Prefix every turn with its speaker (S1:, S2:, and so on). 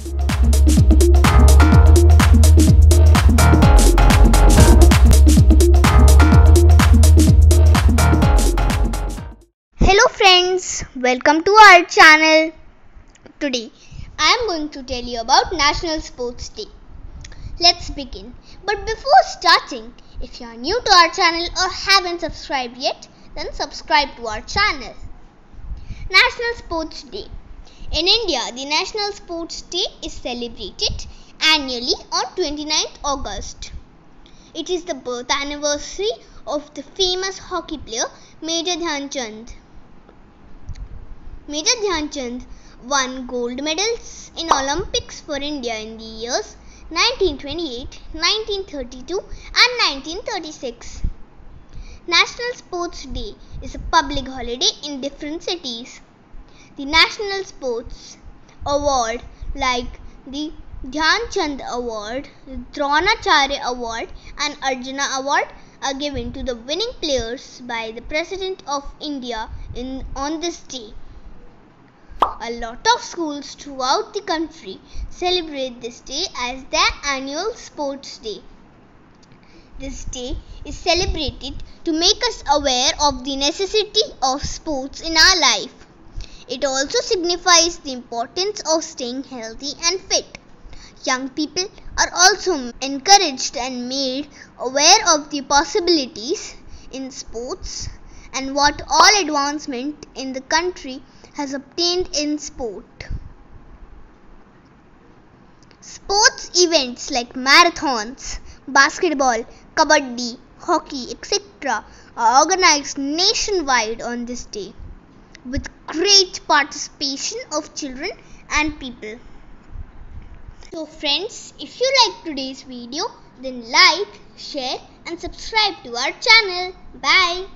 S1: Hello friends, welcome to our channel. Today I am going to tell you about National Sports Day. Let's begin. But before starting, if you are new to our channel or haven't subscribed yet, then subscribe to our channel. National Sports Day. In India, the National Sports Day is celebrated annually on 29th August. It is the birth anniversary of the famous hockey player Major Dhyan Chand. Major Dhyan Chand won gold medals in Olympics for India in the years 1928, 1932 and 1936. National Sports Day is a public holiday in different cities. The National Sports Award like the Dhyan Chand Award, Dronacharya Award and Arjuna Award are given to the winning players by the President of India in, on this day. A lot of schools throughout the country celebrate this day as their annual sports day. This day is celebrated to make us aware of the necessity of sports in our life. It also signifies the importance of staying healthy and fit. Young people are also encouraged and made aware of the possibilities in sports and what all advancement in the country has obtained in sport. Sports events like marathons, basketball, kabaddi, hockey, etc. are organized nationwide on this day with great participation of children and people. So friends, if you like today's video, then like, share and subscribe to our channel. Bye.